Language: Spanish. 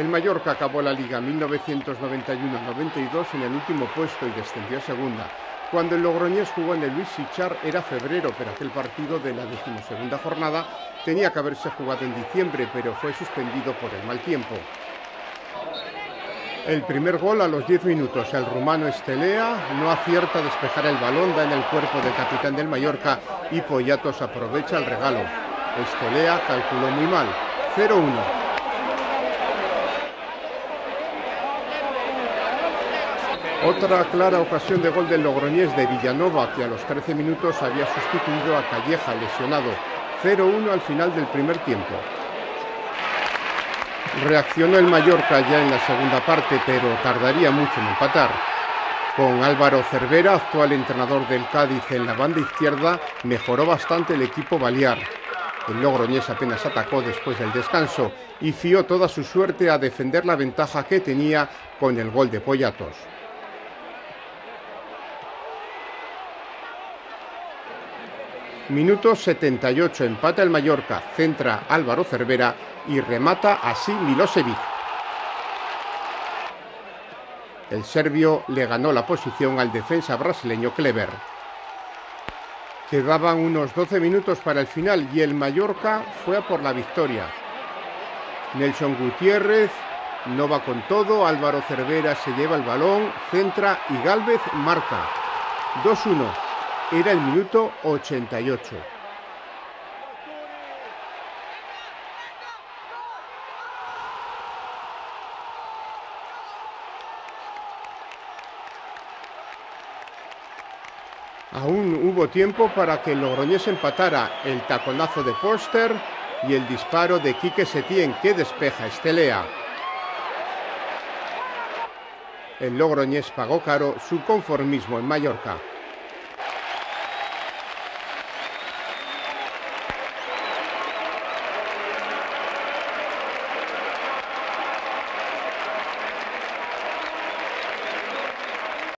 El Mallorca acabó la Liga 1991-92 en el último puesto y descendió a segunda. Cuando el Logroñés jugó en el Luis Sichar era febrero, pero aquel partido de la decimosegunda jornada tenía que haberse jugado en diciembre, pero fue suspendido por el mal tiempo. El primer gol a los 10 minutos, el rumano Estelea no acierta a despejar el balón, da en el cuerpo del capitán del Mallorca y Poyatos aprovecha el regalo. Estelea calculó muy mal, 0-1. Otra clara ocasión de gol del Logroñés de Villanova, que a los 13 minutos había sustituido a Calleja, lesionado. 0-1 al final del primer tiempo. Reaccionó el Mallorca ya en la segunda parte, pero tardaría mucho en empatar. Con Álvaro Cervera, actual entrenador del Cádiz en la banda izquierda, mejoró bastante el equipo balear. El Logroñés apenas atacó después del descanso y fió toda su suerte a defender la ventaja que tenía con el gol de Pollatos. Minuto 78, empata el Mallorca, centra Álvaro Cervera y remata así Milosevic. El serbio le ganó la posición al defensa brasileño Kleber. Quedaban unos 12 minutos para el final y el Mallorca fue a por la victoria. Nelson Gutiérrez no va con todo, Álvaro Cervera se lleva el balón, centra y Galvez marca. 2-1. Era el minuto 88. Aún hubo tiempo para que Logroñés empatara el taconazo de Póster y el disparo de Quique Setién que despeja Estelea. El Logroñés pagó caro su conformismo en Mallorca.